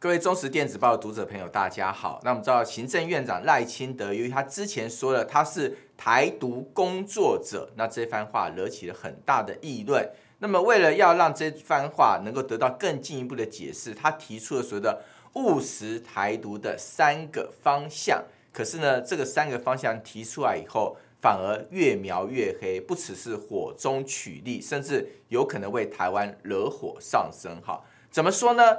各位忠实电子报的读者朋友，大家好。那我们知道，行政院长赖清德，由于他之前说了他是台独工作者，那这番话惹起了很大的议论。那么，为了要让这番话能够得到更进一步的解释，他提出了所谓的务实台独的三个方向。可是呢，这个三个方向提出来以后，反而越描越黑，不只是火中取栗，甚至有可能为台湾惹火上身。哈，怎么说呢？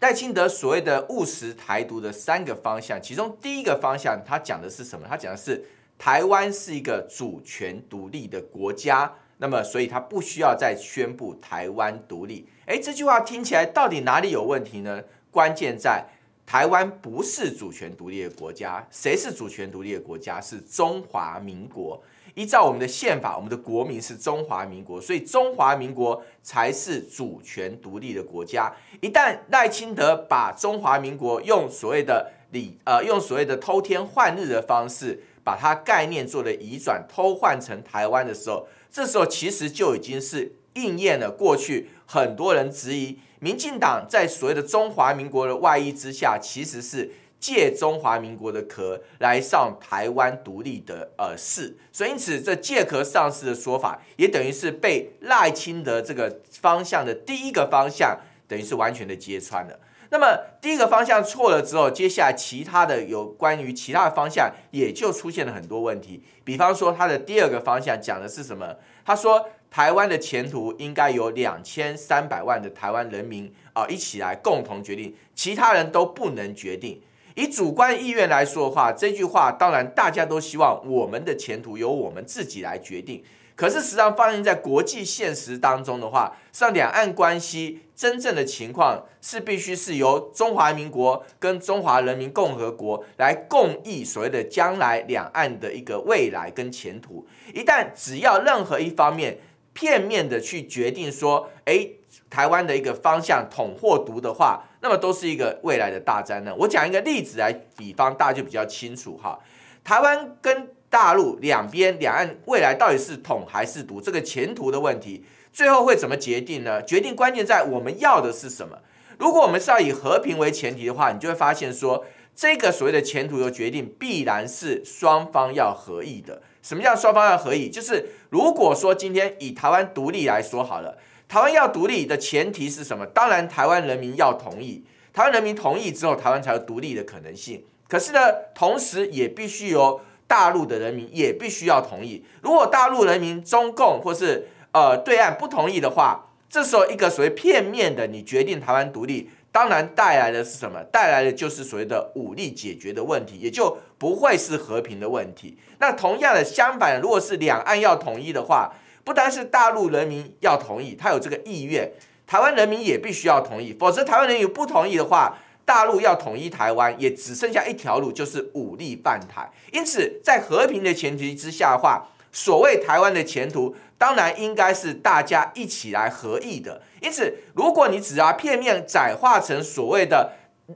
戴清德所谓的务实台独的三个方向，其中第一个方向，他讲的是什么？他讲的是台湾是一个主权独立的国家，那么所以他不需要再宣布台湾独立。诶，这句话听起来到底哪里有问题呢？关键在台湾不是主权独立的国家，谁是主权独立的国家？是中华民国。依照我们的宪法，我们的国民是中华民国，所以中华民国才是主权独立的国家。一旦赖清德把中华民国用所谓的理呃用所谓的偷天换日的方式，把它概念做了移转，偷换成台湾的时候，这时候其实就已经是应验了过去很多人质疑民进党在所谓的中华民国的外衣之下，其实是。借中华民国的壳来上台湾独立的呃事，所以因此这借壳上市的说法，也等于是被赖清德这个方向的第一个方向，等于是完全的揭穿了。那么第一个方向错了之后，接下来其他的有关于其他的方向，也就出现了很多问题。比方说他的第二个方向讲的是什么？他说台湾的前途应该有两千三百万的台湾人民啊一起来共同决定，其他人都不能决定。以主观意愿来说的话，这句话当然大家都希望我们的前途由我们自己来决定。可是实际上放映在国际现实当中的话，像两岸关系真正的情况是必须是由中华民国跟中华人民共和国来共议所谓的将来两岸的一个未来跟前途。一旦只要任何一方面片面的去决定说，哎。台湾的一个方向统或独的话，那么都是一个未来的大灾难。我讲一个例子来比方，大家就比较清楚哈。台湾跟大陆两边两岸未来到底是统还是独，这个前途的问题，最后会怎么决定呢？决定关键在我们要的是什么。如果我们是要以和平为前提的话，你就会发现说，这个所谓的前途的决定，必然是双方要合意的。什么叫双方要合意？就是如果说今天以台湾独立来说好了。台湾要独立的前提是什么？当然，台湾人民要同意。台湾人民同意之后，台湾才有独立的可能性。可是呢，同时也必须由大陆的人民也必须要同意。如果大陆人民、中共或是呃对岸不同意的话，这时候一个所谓片面的你决定台湾独立，当然带来的是什么？带来的就是所谓的武力解决的问题，也就不会是和平的问题。那同样的，相反，如果是两岸要统一的话，不单是大陆人民要同意，他有这个意愿，台湾人民也必须要同意，否则台湾人民不同意的话，大陆要统一台湾也只剩下一条路，就是武力犯台。因此，在和平的前提之下的话，所谓台湾的前途，当然应该是大家一起来合意的。因此，如果你只要片面窄化成所谓的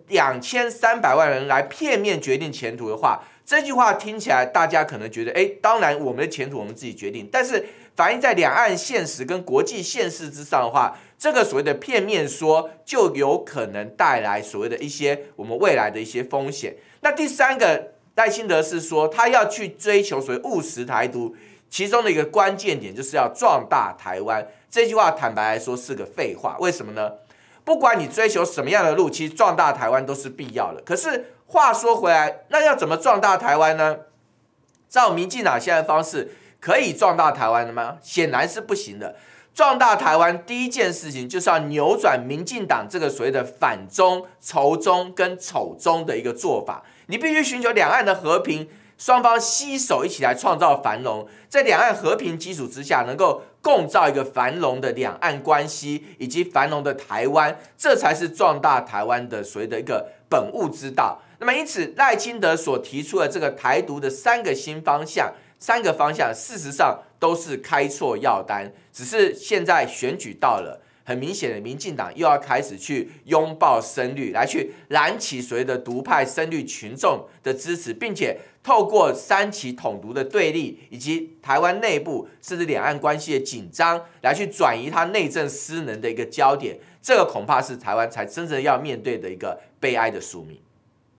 两千三百万人来片面决定前途的话，这句话听起来大家可能觉得，哎，当然我们的前途我们自己决定，但是。反映在两岸现实跟国际现实之上的话，这个所谓的片面说，就有可能带来所谓的一些我们未来的一些风险。那第三个戴清德是说，他要去追求所谓务实台独，其中的一个关键点就是要壮大台湾。这句话坦白来说是个废话，为什么呢？不管你追求什么样的路，其实壮大台湾都是必要的。可是话说回来，那要怎么壮大台湾呢？照民进党现在的方式。可以壮大台湾的吗？显然是不行的。壮大台湾第一件事情就是要扭转民进党这个所谓的反中、仇中跟丑中的一个做法。你必须寻求两岸的和平，双方携手一起来创造繁荣，在两岸和平基础之下，能够共造一个繁荣的两岸关系以及繁荣的台湾，这才是壮大台湾的所谓的一个本物之道。那么，因此赖清德所提出的这个台独的三个新方向。三个方向，事实上都是开错药单，只是现在选举到了，很明显的，民进党又要开始去拥抱深绿，来去燃起所谓的独派深绿群众的支持，并且透过三起统独的对立，以及台湾内部甚至两岸关系的紧张，来去转移他内政失能的一个焦点。这个恐怕是台湾才真正要面对的一个悲哀的宿命。